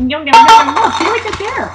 Yum, yum, yum, yum. See what you there.